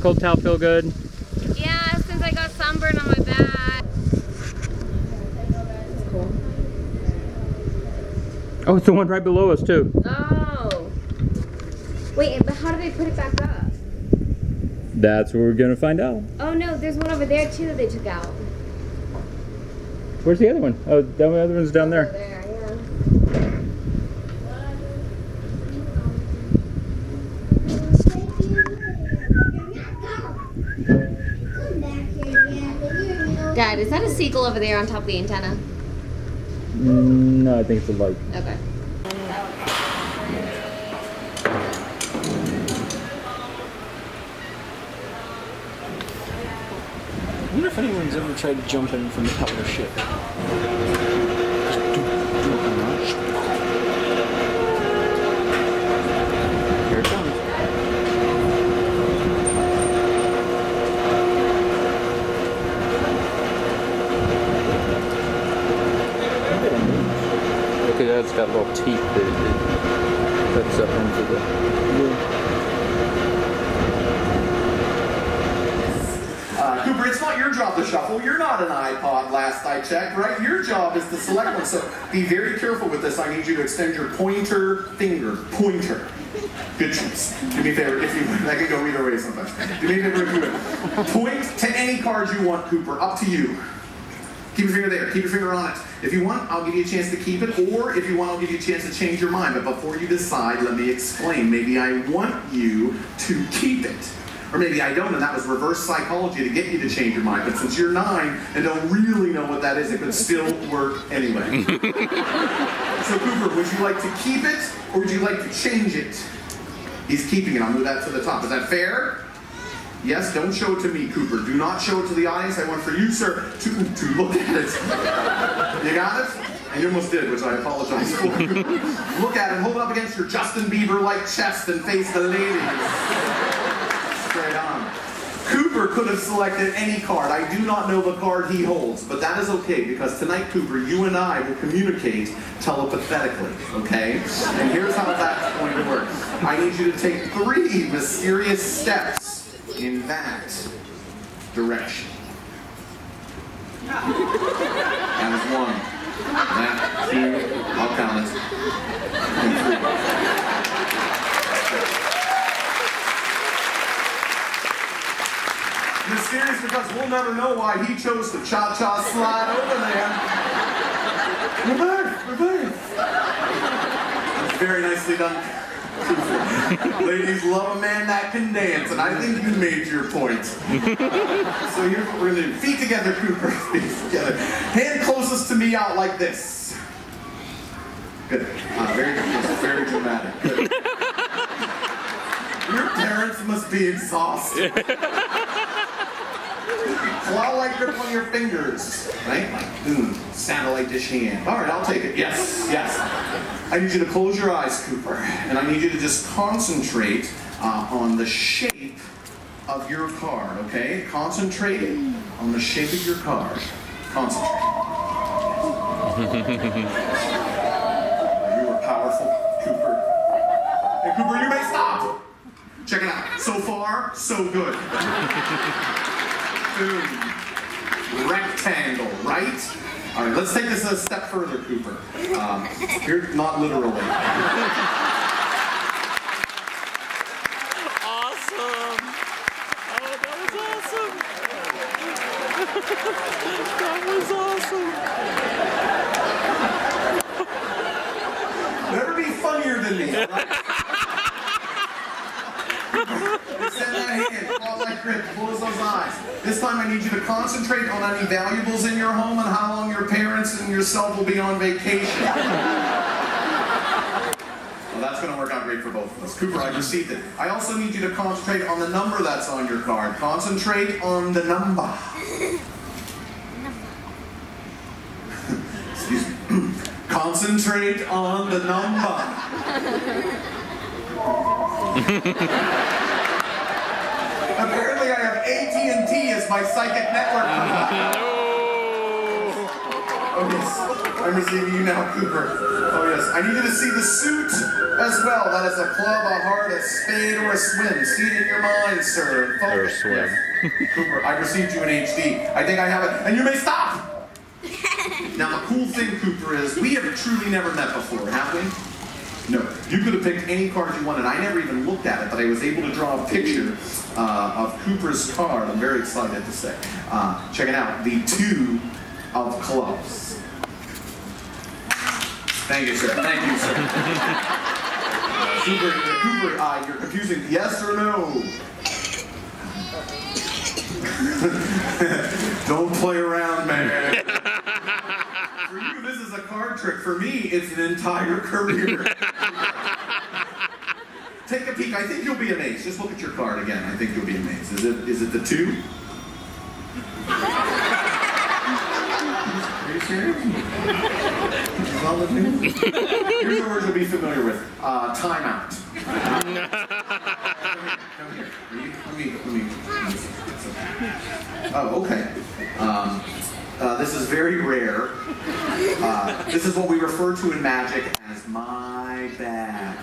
cold towel feel good? Yeah, since I got sunburn on my back. Oh, it's the one right below us too. Oh. Wait, but how do they put it back up? That's what we're gonna find out. Oh no, there's one over there too that they took out. Where's the other one? Oh, the other one's down there. there, yeah. Dad, is that a seagull over there on top of the antenna? Mm, no, I think it's a light. Okay. I wonder if anyone's ever tried to jump in from the top of a ship. Just do- do it and rush. Here it comes. Look at that, it's got little teeth that it, puts up into the. Uh, Cooper, it's not your job to shuffle. You're not an iPod, last I checked, right? Your job is to select one. So be very careful with this. I need you to extend your pointer finger. Pointer. Good choice. Do me a favor, if you that could go either way sometimes. Do me a favor if you would. Point to any card you want, Cooper. Up to you. Keep your finger there. Keep your finger on it. If you want, I'll give you a chance to keep it, or if you want, I'll give you a chance to change your mind. But before you decide, let me explain. Maybe I want you to keep it. Or maybe I don't, and that was reverse psychology to get you to change your mind. But since you're nine and don't really know what that is, it could still work anyway. so, Cooper, would you like to keep it, or would you like to change it? He's keeping it. I'll move that to the top. Is that fair? Yes, don't show it to me, Cooper. Do not show it to the audience. I want for you, sir, to, to look at it. You got it? And you almost did, which I apologize for. look at it, hold it up against your Justin Bieber-like chest and face the ladies. Straight on. Cooper could have selected any card. I do not know the card he holds, but that is okay because tonight, Cooper, you and I will communicate telepathetically, okay? And here's how that's going to work. I need you to take three mysterious steps in that direction. That is one. That, two, I'll count it. And three. Mysterious because we'll never know why he chose to cha-cha slide over there. Reverse, reverse. Very nicely done. Ladies love a man that can dance, and I think you made your point. so here's what we're gonna do. Feet together, Cooper. Feet together. Hand closest to me out like this. Good. Uh, very. Very dramatic. Good. Your parents must be exhausted. Claw-like grip on your fingers, right? Like, boom, satellite dish hand. All right, I'll take it. Yes, yes. I need you to close your eyes, Cooper, and I need you to just concentrate uh, on the shape of your car, okay? Concentrate on the shape of your car. Concentrate. you are powerful, Cooper. Hey, Cooper, you may stop. Check it out. So far, so good. Rectangle, right? All right, let's take this a step further, Cooper. Um, here, not literally. Awesome! Oh, that was awesome! that was awesome! Never be funnier than me. all right? Extend that hand, claw like grip, close those eyes. This time I need you to concentrate on any valuables in your home and how long your parents and yourself will be on vacation. Well, that's going to work out great for both of us. Cooper, I received it. I also need you to concentrate on the number that's on your card. Concentrate on the number. Excuse me. Concentrate on the number. Apparently, I have AT&T as my psychic network provider. Oh yes, I'm receiving you now, Cooper. Oh yes, I need you to see the suit as well. That is a club, a heart, a spade, or a swim. See it in your mind, sir. and Or a focus. swim. Yes. Cooper, I received you in HD. I think I have it, and you may stop. Now the cool thing, Cooper, is we have truly never met before, have we? No. You could have picked any card you wanted. I never even looked at it, but I was able to draw a picture uh, of Cooper's card. I'm very excited to say. Uh, check it out. The two of clubs. Thank you, sir. Thank you, sir. Cooper, Cooper, uh, you're confusing yes or no. Don't play around, man. For you, this is a card trick. For me, it's an entire career. Take a peek. I think you'll be amazed. Just look at your card again. I think you'll be amazed. Is it is it the two? Are you serious? All the two? Here's the words you'll be familiar with. Uh, timeout. Come here. Come here. Are you- Let me. Let me. Oh, okay. Um, uh, this is very rare. Uh, this is what we refer to in magic as my bag.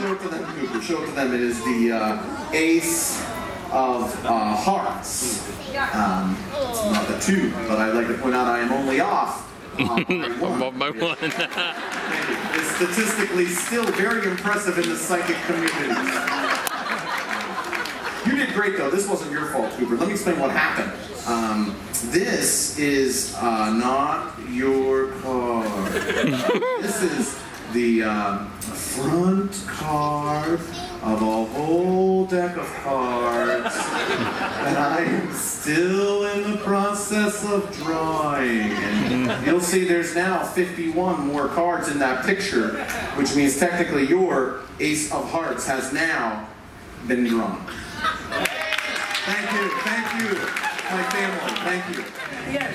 Show it to them, Cooper. Show it to them. It is the uh, ace of uh, hearts. Um, it's not the two, but I'd like to point out I am only off. uh, by one. Above my one. It's statistically still very impressive in the psychic community. You did great though. This wasn't your fault, Cooper. Let me explain what happened. Um, this is uh, not your card. this is the um, front card of a whole deck of cards that I am still in the process of drawing. And you'll see there's now 51 more cards in that picture, which means technically your Ace of Hearts has now been drawn. Thank you, thank you, my family, thank you. Yes.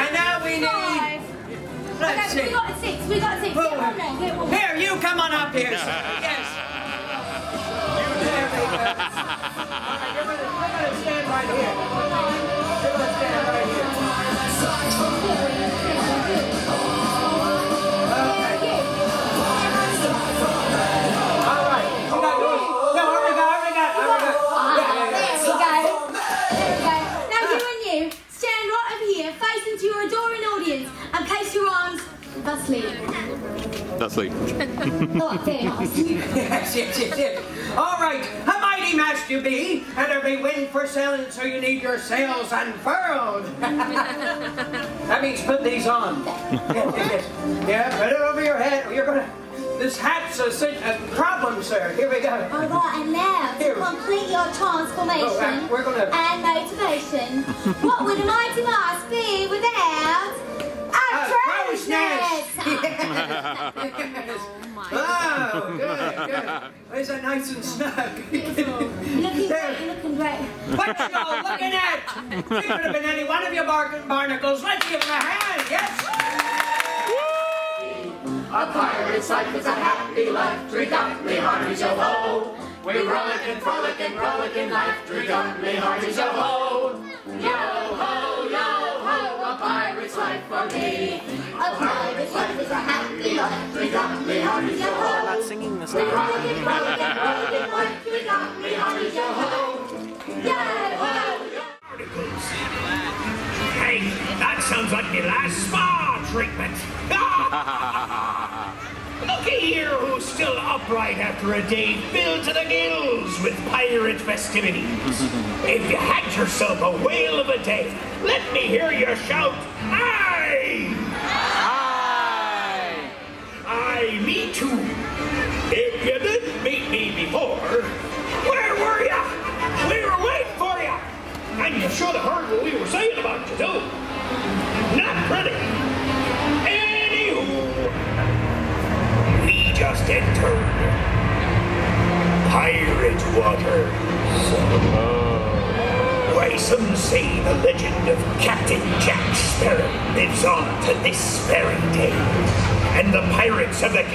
And now we need. Five. Let's Okay, we got six. We got six. Who- Get one more. One more. Here, you come on up here. Yes. You there, big man. All right, you're gonna, you're gonna stand right here. You're gonna stand right here. Your adoring audience, and place your arms asleep. That's like, Oh, very. Yes, yes, yes, yes. All right, a mighty mast you be, and there be wind for sailing, so you need your sails unfurled. that means put these on. Yes, yes, yes. Yeah, put it over your head. You're gonna. This hat's a, a problem, sir. Here we go. All right, and now to Here. complete your transformation Oh, uh, we're gonna- and motivation, what would a mighty mast be without a A crow's crow's nest. nest? Oh, good, good. Is that nice and snug? looking great, looking great. What you all looking at? It could have been any one of your bar- barnacles. Let's give him a hand, yes? A pirate's life is a happy life, up, me hearties, yo ho. We rollick and frolic and frolic in life. Me hearties, yo ho! Yo ho, yo ho, a pirate's life for me. A pirate's life is a happy life. Me hearties, yo ho! Not singing this We rollick and frolic and frolic in life. Drink up, me hearties, yo ho! Yo yo Hey, that sounds like my last spa treatment. Ah! Looky here who's still upright after a day filled to the gills with pirate festivities. if you had yourself a whale of a day, let me hear you shout, Aye! Aye! Aye, me too. If you didn't meet me before,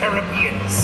pirates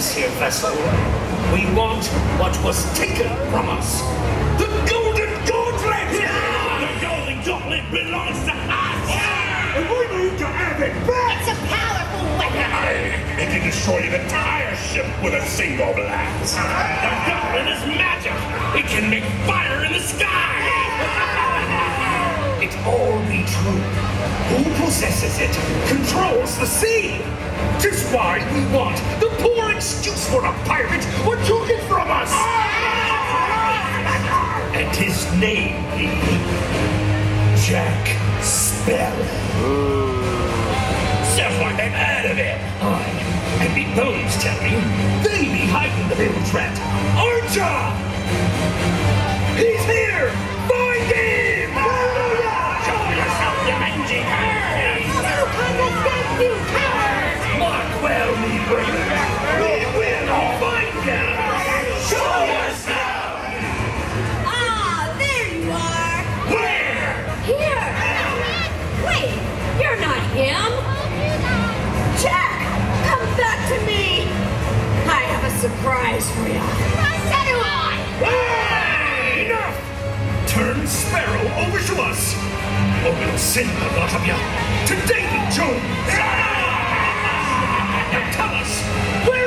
this here vessel, we want what was taken from us. The Golden Gauntlet! The Golden Gauntlet belongs to us! Yeah! And we need to have it back! It's a powerful weapon. It can destroy an entire ship with a single blast. The gauntlet is magic. It can make fire in the sky. it all be true. Who possesses it controls the sea. Just why we want the poor excuse for a pirate what took it from us. and his name be Jack Sparrow. Like I'm out of it. Aye. And me bones tell me they be hiding the bilge rat. Ya? He's here! Find him! Him. Jack, come back to me. I have a surprise for you. So do I. Enough! Turn Sparrow over to us, or we'll send the lot of you to Davy Jones! Now tell us, where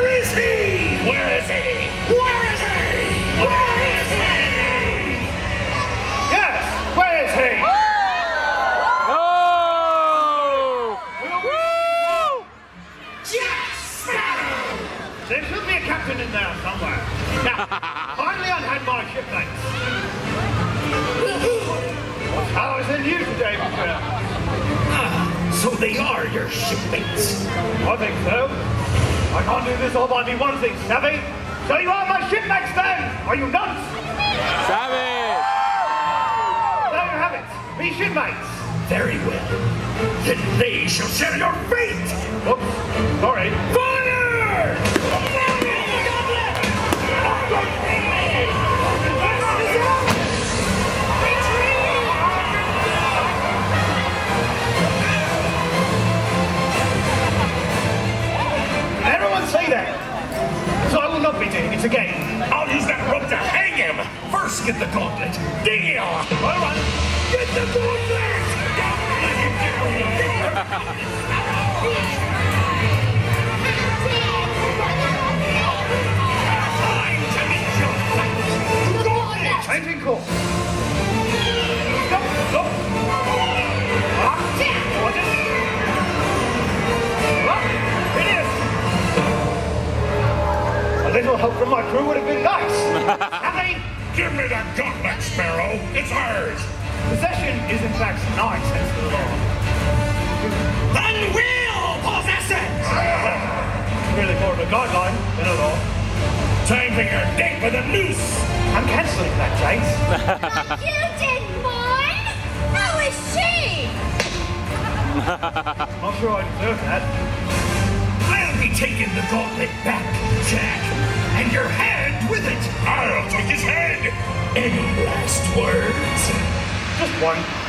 unhand my shipmates. How is it you today, Mr. Ah, so they are your shipmates. I think so. I can't do this all by me one thing, savvy. So you are my shipmates then! Are you nuts? Savage! There you have it. Be shipmates. Very well. Then they shall share your fate. Oops. Sorry. Fire! Not be again. I'll use that rope to hang him. First, get the gauntlet. Deal. All right. Get the gauntlet. Don't to. Gauntlet. Changing course. Nice. Give me that gauntlet, Sparrow. It's ours. possession is in fact nine cents to the law. Then we'll possess it. Really more of a guideline than a law. Time for your date with a noose. I'm cancelling that, James. You didn't mind? How is she? Not sure I deserve that. I'll be taking the gauntlet back, Jack. And your hand with it. I'll take his head. Any last words? Just one.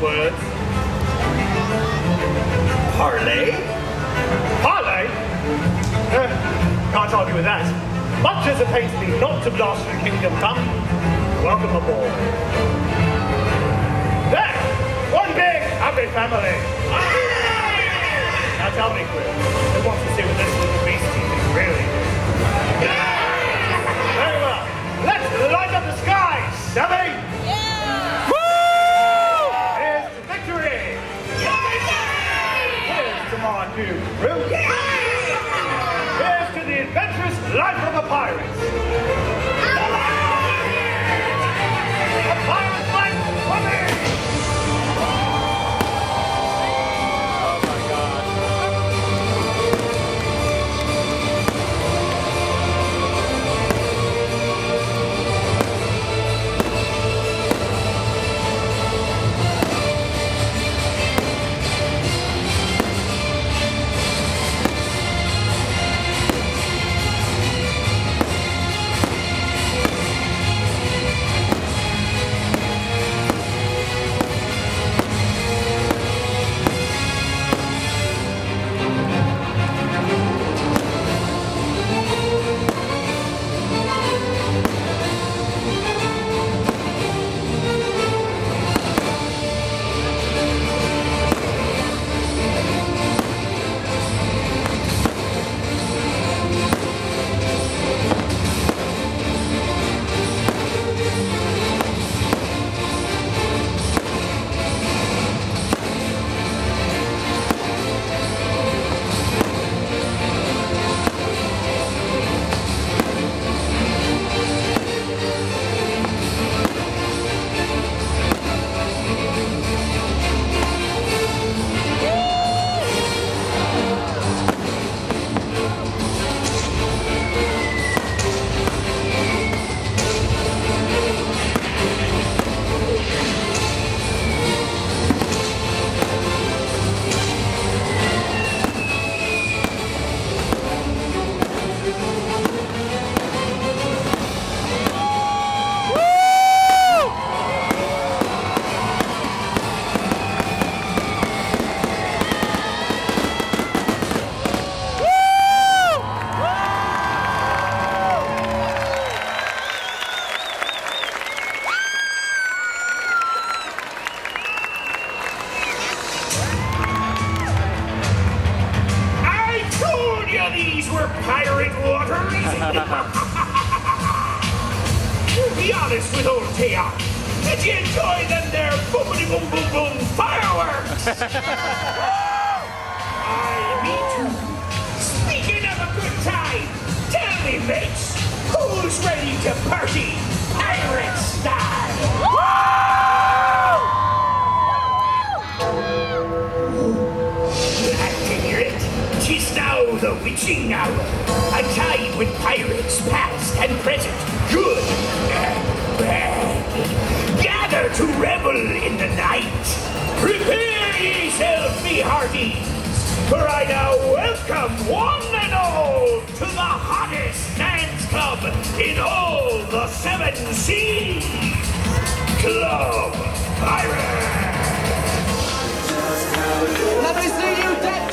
Words? Parley? Parley? Eh, can't argue with that. Much as it pains me not to blast from Kingdom Come, welcome aboard. There! One big happy family! Now tell me, Quill, wants to see what this little beastie is really Very well. Let's light up the sky, Sammy! To! Here's to the adventurous life of a pirate! The witching hour. A time when pirates, past and present, good and bad, gather to revel in the night. Prepare ye hearties, for I now welcome one and all to the hottest dance club in all the seven seas, Club Pirate. Let me see you, Dead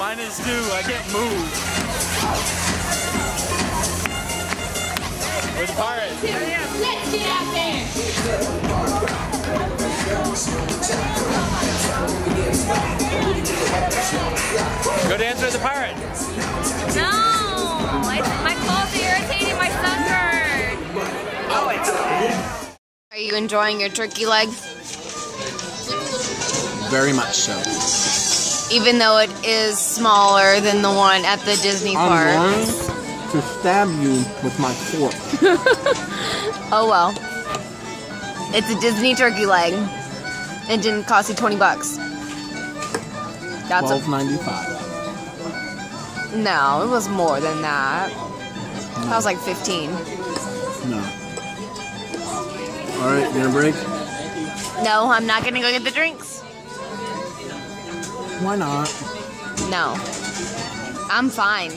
Mine is due. I can't move. With the pirates. Let's get out there! Go dance with the pirate. No, I, my clothes are irritating my sunburn. Are you enjoying your turkey leg? Very much so. Even though it is smaller than the one at the Disney park. I'm going to stab you with my fork. Oh well. It's a Disney turkey leg. It didn't cost you 20 bucks. That's Twelve ninety five. no, it was more than that. That was like 15. No. All right, gonna break. No, I'm not gonna go get the drinks. Why not? No. I'm fine.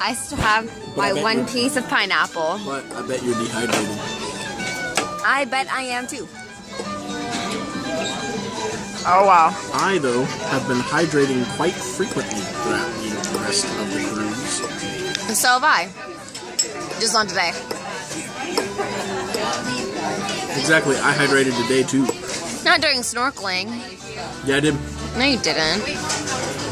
I still have my one piece of pineapple. But I bet you're dehydrated. I bet I am too. Oh wow. I though have been hydrating quite frequently throughout the rest of the cruise. So have I. Just on today. Exactly, I hydrated today too. Not during snorkeling. Yeah, I did. No, you didn't.